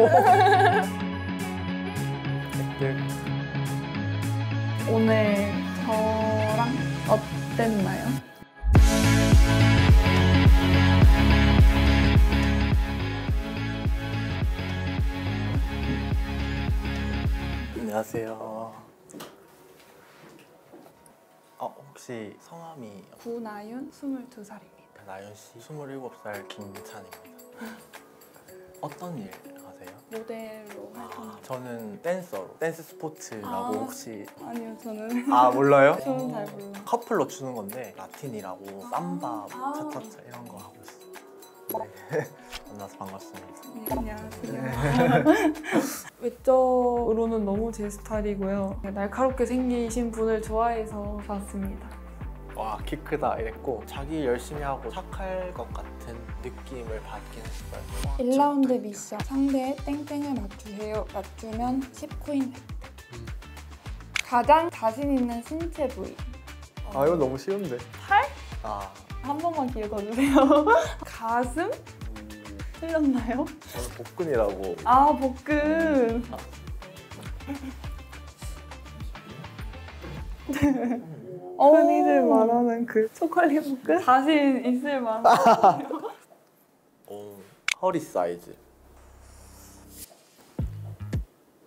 오. 오늘 저랑 어땠나요? 안녕하세요. 어, 혹시 성함이 구나윤 22살입니다. 나연 씨 27살 김찬입니다. 어떤 일? 모델로 활동. 아, 저는 댄서로 댄스 스포츠라고 아. 혹시 아니요, 저는 아 몰라요? 저는 잘 몰라요. 커플로 추는 건데 라틴이라고 삼바, 아. 차차차 이런 거 하고 있어요. 네. 만나서 반갑습니다. 네, 안녕하세요. 외적으로는 너무 제 스타일이고요. 날카롭게 생기신 분을 좋아해서 봤습니다. 와 키 크다 이랬고 자기 열심히 하고 착할 것 같은 느낌을 받긴 했어요. 1라운드 미션 상대의 땡땡을 맞추세요. 맞추면 10코인 획득. 음. 가장 자신 있는 신체 부위. 아 이거 너무 쉬운데. 팔? 아 한 번만 기회 더 주세요. 가슴? 음, 틀렸나요? 저는 복근이라고. 아 복근. 어. 흔히들 말하는 그 초콜릿 복근? 자신 있을 만한. 오, 허리 사이즈.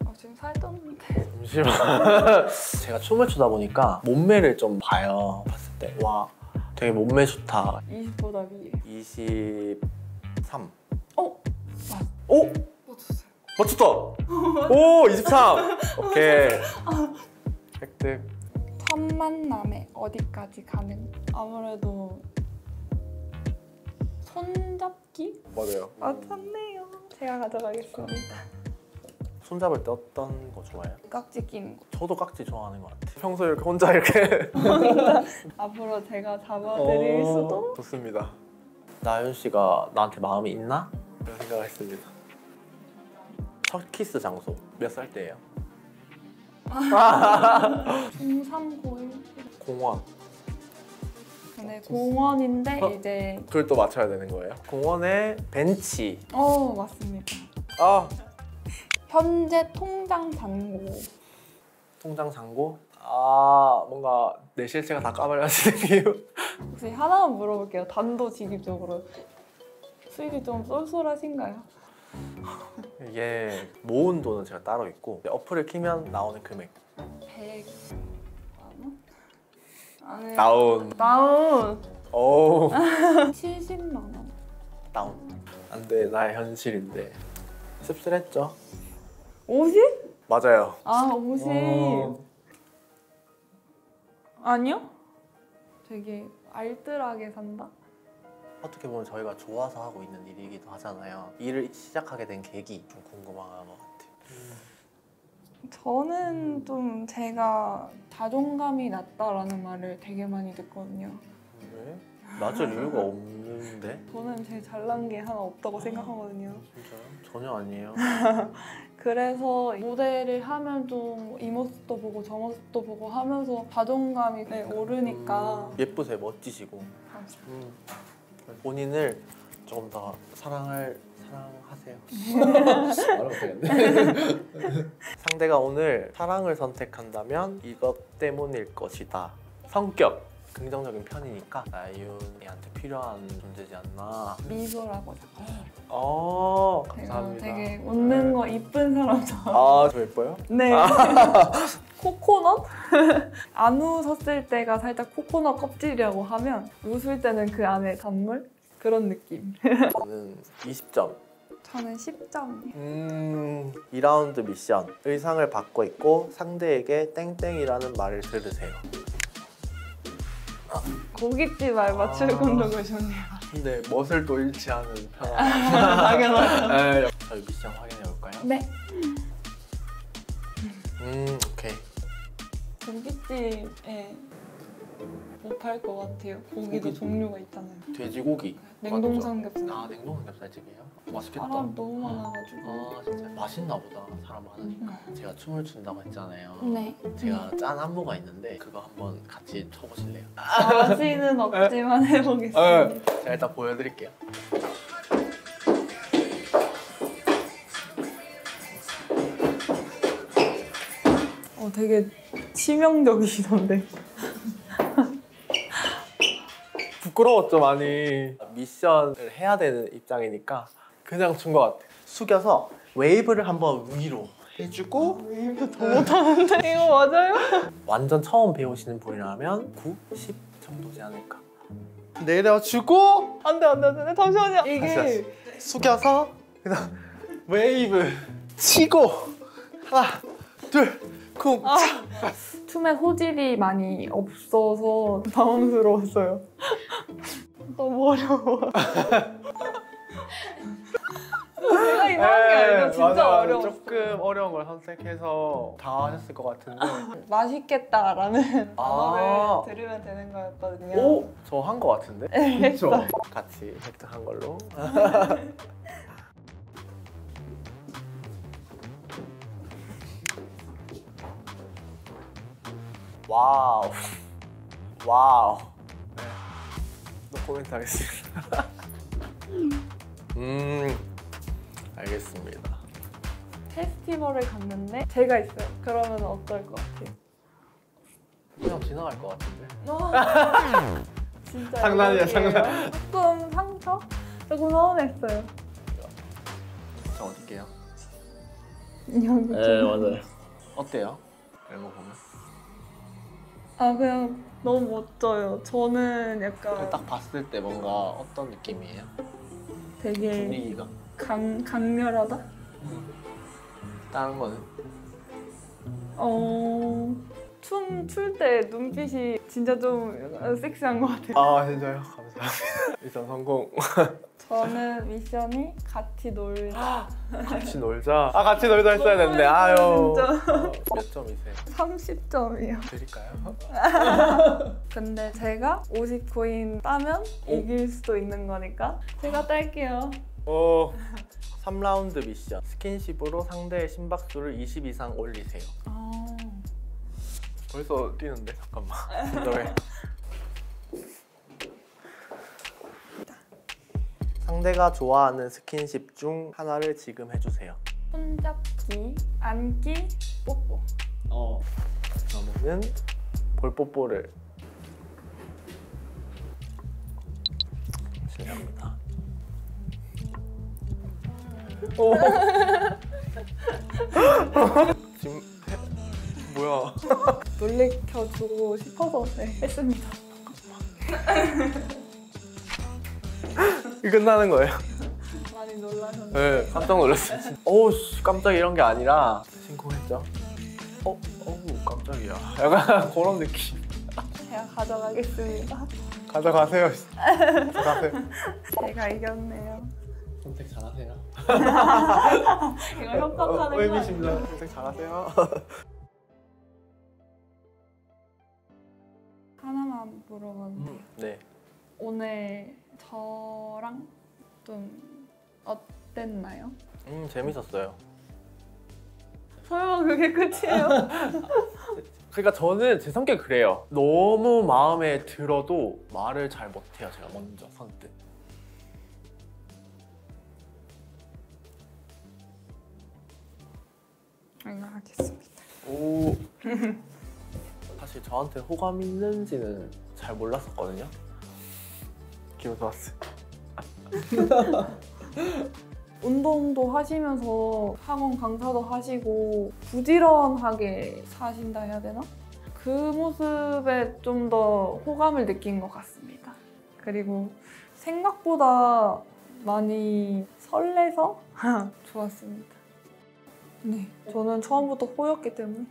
어, 지금 살 떴는데. 잠시만. 제가 춤을 추다 보니까 몸매를 좀 봐요. 봤을 때. 와, 되게 몸매 좋다. 20보다 위에. 23. 어? 오! 맞췄어요. 맞췄다! 오! 23! 오케이. 획득. 첫 만남에 어디까지 가능? 아무래도 손잡기? 맞아요. 맞췄네요. 제가 가져가겠습니다. 손잡을 때 어떤 거 좋아해요? 깍지 끼는 거. 저도 깍지 좋아하는 것 같아요. 평소에 이렇게 혼자 이렇게. 앞으로 제가 잡아드릴 어, 수도? 좋습니다. 나윤 씨가 나한테 마음이 있나? 이런 생각을 했습니다. 첫 키스 장소 몇 살 때예요? 중3, 고1. 공원. 네, 공원인데 어? 이제 그걸 또 맞춰야 되는 거예요? 공원에 벤치. 어 맞습니다. 아 현재 통장 잔고 통장 잔고. 아 뭔가 내 실체가 다 까발려지는 이유. 혹시 하나만 물어볼게요. 단도직입적으로 수익이 좀 쏠쏠하신가요? 이게 모은 돈은 제가 따로 있고 어플을 키면 나오는 금액. 100만 원? 아니 다운. 다운 오 70만 원. 다운. 안돼 나의 현실인데 씁쓸했죠. 50? 맞아요. 아 50. 어. 아니요? 되게 알뜰하게 산다. 어떻게 보면 저희가 좋아서 하고 있는 일이기도 하잖아요. 일을 시작하게 된 계기 좀 궁금한 것 같아요. 저는 좀 제가 자존감이 낮다라는 말을 되게 많이 듣거든요. 왜? 낮을 이유가 없는데? 저는 제일 잘난 게 하나 없다고 생각하거든요. 진짜요? 전혀 아니에요. 그래서 모델을 하면 좀 이 모습도 보고 저 모습도 보고 하면서 자존감이 네, 오르니까 예쁘세요, 멋지시고 음. 본인을 조금 더 사랑할 사랑하세요. 상대가 오늘 사랑을 선택한다면 이것 때문일 것이다. 성격 긍정적인 편이니까 나윤이한테 필요한 존재지 않나. 미소라고 자꾸 어 제가 감사합니다. 되게 웃는 거 이쁜 사람 좋아. 아저 예뻐요? 네. 코코넛? 안 웃었을 때가 살짝 코코넛 껍질이라고 하면 웃을 때는 그 안에 단물? 그런 느낌. 저는 20점. 저는 10점이에요. 음, 2라운드 미션. 의상을 받고 있고 상대에게 땡땡이라는 말을 들으세요. 고깃집 알 맞출 아. 좋네요. 근데 멋을 또 잃지 않은 편안. 당연하죠. 저희 미션 확인해 볼까요? 네. 음, 오케이. 고깃집에 못할 것 같아요. 고기도 고기. 종류가 있잖아요. 돼지고기. 네, 냉동 삼겹살. 아 냉동 삼겹살집이에요? 맛있겠다. 사람 너무 많아가지고. 아 진짜 맛있나 보다. 사람 많으니까. 음. 제가 춤을 춘다고 했잖아요. 네. 제가 짠 안무가 있는데 그거 한번 같이 쳐보실래요? 아직은 없지만 네. 해보겠습니다. 네. 제가 일단 보여드릴게요. 어 되게 치명적이던데. 부끄러웠죠 많이 미션을 해야 되는 입장이니까 그냥 준 것 같아 숙여서 웨이브를 한번 위로 해주고 이거 맞아요? 완전 처음 배우시는 분이라면 9, 10 정도지 않을까 내려주고 안돼 안돼 안돼 잠시만요. 다시, 이게 다시. 숙여서 그다음 웨이브 치고 하나 둘쿵 아, 춤에 소질이 많이 없어서 당황스러웠어요. 너무 어려워. 제가 이상한 게 아니라 진짜 어려워. 조금 어려운 걸 선택해서 다 하셨을 것 같은데 맛있겠다라는 아. 단어를 들으면 되는 거였거든요. 오? 저한것 같은데? 네? 했어요. 같이 획득한 걸로 wow wow 네. 노 코멘트 하겠습니다 음 알겠습니다 페스티벌을 갔는데 제가 있어요. 그러면 어떨 것 같아요? 그냥 지나갈 것 같은데 진짜 장난이야. 장난. 조금 상처? 조금 서운했어요. 저 어딜게요? 여기 좀. 어때요? 외모 보면? 아 그냥 너무 멋져요. 저는 약간 딱 봤을 때 뭔가 어떤 느낌이에요? 되게 분위기가 강 강렬하다. 다른 거는? 어. 춤 출 때 눈빛이 진짜 좀 섹시한 것 같아요. 아 진짜요? 감사합니다 일단 성공 저는 미션이 같이 놀자. 같이 놀자 아 같이 놀자 했어야 됐는데 아유 진짜. 어, 몇 점이세요? 30점이요. 드릴까요? 근데 제가 59인 따면 오. 이길 수도 있는 거니까 제가 딸게요. 오 3라운드 미션 스킨십으로 상대의 심박수를 20 이상 올리세요 아. 벌써 뛰는데? 잠깐만. 진정해. 상대가 좋아하는 스킨십 중 하나를 지금 해주세요. 손잡기, 안기, 뽀뽀. 어. 그러면은 볼 뽀뽀를. 실례합니다. 오 뭐야 놀래켜주고 싶어서 네, 했습니다. 이 끝나는 거예요? 많이 놀라셨나요? 네 깜짝 놀랐어요. 어우 씨, 깜짝 이런 게 아니라 신고했죠 어? 어우 깜짝이야 약간 그런 느낌 제가 가져가겠습니다. 가져가세요 가져가세요 제가 이겼네요. 선택 잘하세요 이거 협박하는 거 아니에요? 의미심장 선택 잘하세요 하나만 물어봤는데 음, 네 오늘 저랑 좀 어땠나요? 음, 재밌었어요 설마 그게 끝이에요? 그러니까 저는 제 성격이 그래요 너무 마음에 들어도 말을 잘 못해요 제가 먼저 선뜻 알겠습니다. 오 사실 저한테 호감 있는지는 잘 몰랐었거든요 기분 좋았어요 운동도 하시면서 학원 강사도 하시고 부지런하게 사신다 해야 되나? 그 모습에 좀 더 호감을 느낀 것 같습니다. 그리고 생각보다 많이 설레서 좋았습니다. 네, 저는 처음부터 호였기 때문에